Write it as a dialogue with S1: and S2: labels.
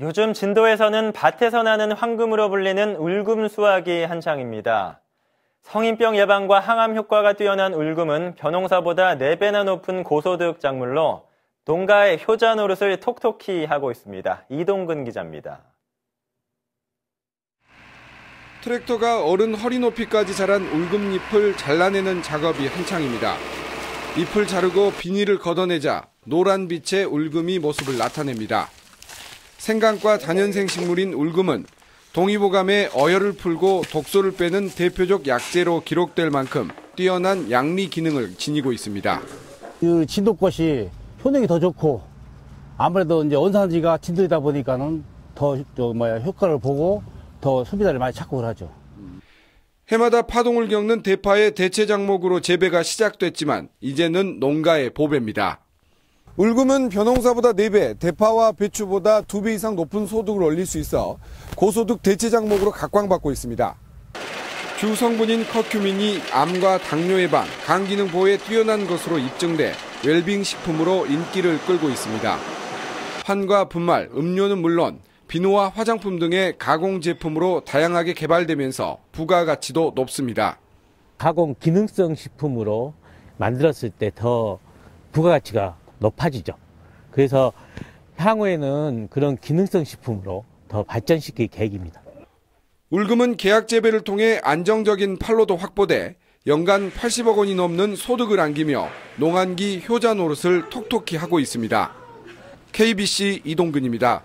S1: 요즘 진도에서는 밭에서 나는 황금으로 불리는 울금 수확이 한창입니다. 성인병 예방과 항암 효과가 뛰어난 울금은 벼농사보다 4배나 높은 고소득 작물로 농가의 효자 노릇을 톡톡히 하고 있습니다. 이동근 기자입니다.
S2: 트랙터가 어른 허리 높이까지 자란 울금잎을 잘라내는 작업이 한창입니다. 잎을 자르고 비닐을 걷어내자 노란 빛의 울금이 모습을 나타냅니다. 생강과 단연생 식물인 울금은 동의보감에 어혈을 풀고 독소를 빼는 대표적 약재로 기록될 만큼 뛰어난 양리 기능을 지니고 있습니다.
S3: 그 진돗것이 효능이 더 좋고 아무래도 이제 원산지가 진도이다 보니까는 더저 뭐야 효과를 보고 더 소비자를 많이 찾고 하죠.
S2: 해마다 파동을 겪는 대파의 대체 작목으로 재배가 시작됐지만 이제는 농가의 보배입니다. 울금은 벼농사보다 4배, 대파와 배추보다 2배 이상 높은 소득을 올릴 수 있어 고소득 대체 작목으로 각광받고 있습니다. 주 성분인 커큐민이 암과 당뇨 예방, 간 기능 보호에 뛰어난 것으로 입증돼 웰빙 식품으로 인기를 끌고 있습니다. 환과 분말, 음료는 물론 비누와 화장품 등의 가공 제품으로 다양하게 개발되면서 부가 가치도 높습니다.
S4: 가공 기능성 식품으로 만들었을 때 더 부가가치가 높아지죠. 그래서 향후에는 그런 기능성 식품으로 더 발전시킬 계획입니다.
S2: 울금은 계약 재배를 통해 안정적인 판로도 확보돼 연간 80억 원이 넘는 소득을 안기며 농한기 효자 노릇을 톡톡히 하고 있습니다. KBC 이동근입니다.